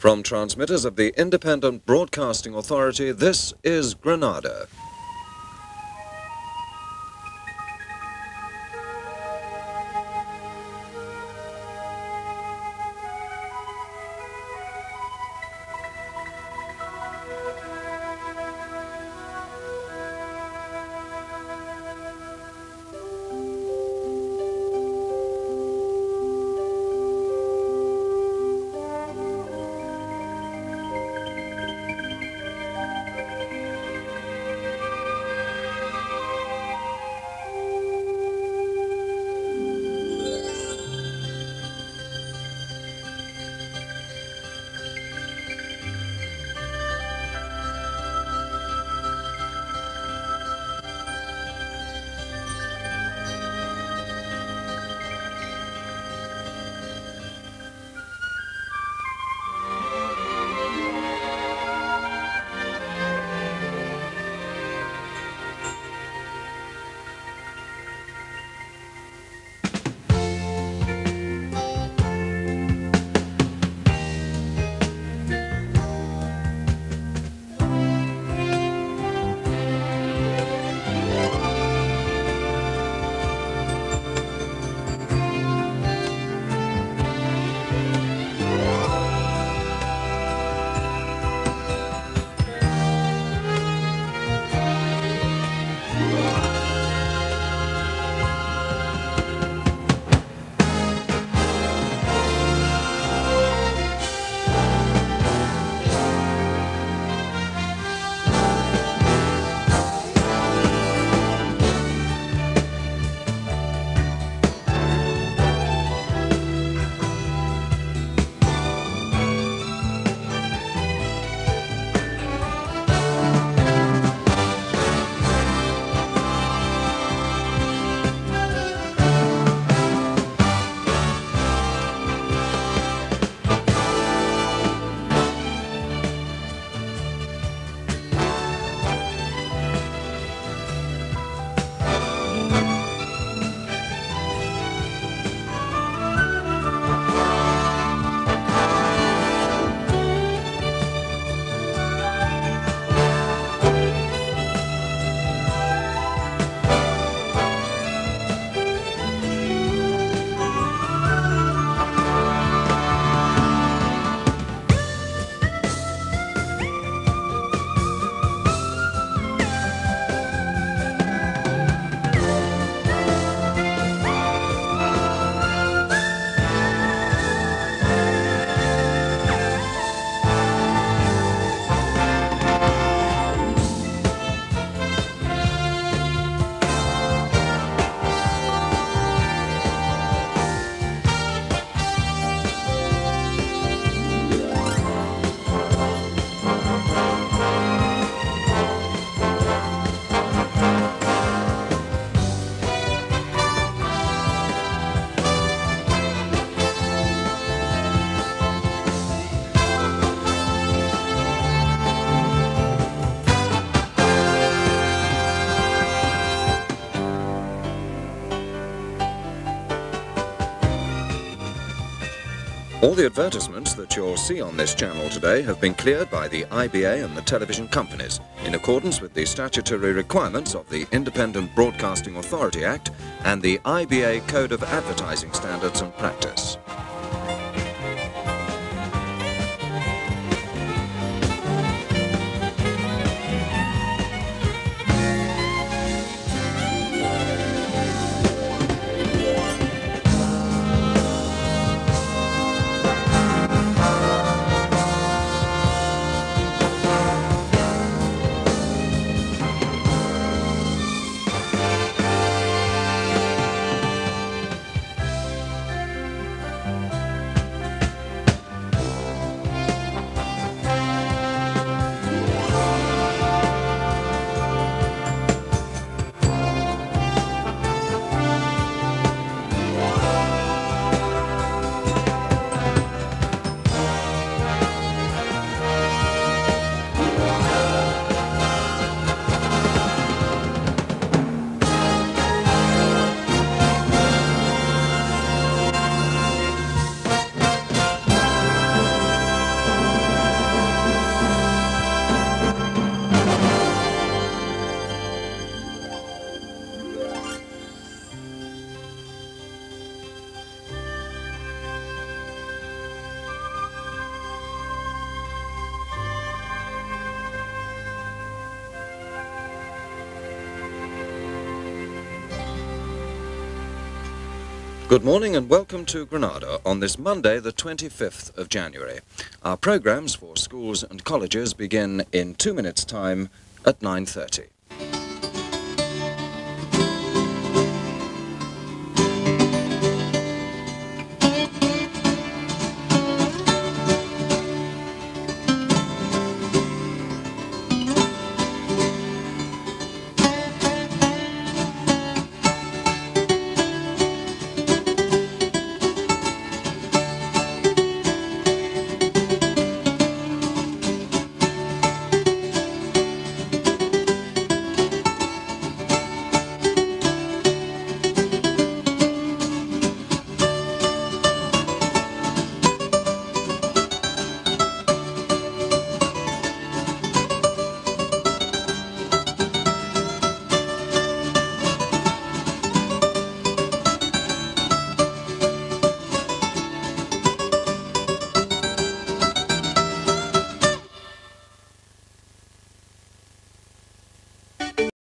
From transmitters of the Independent Broadcasting Authority, this is Granada. All the advertisements that you'll see on this channel today have been cleared by the IBA and the television companies in accordance with the statutory requirements of the Independent Broadcasting Authority Act and the IBA Code of Advertising Standards and Practice. Good morning and welcome to Granada on this Monday, the 25th of January. Our programs for schools and colleges begin in two minutes' time at 9.30.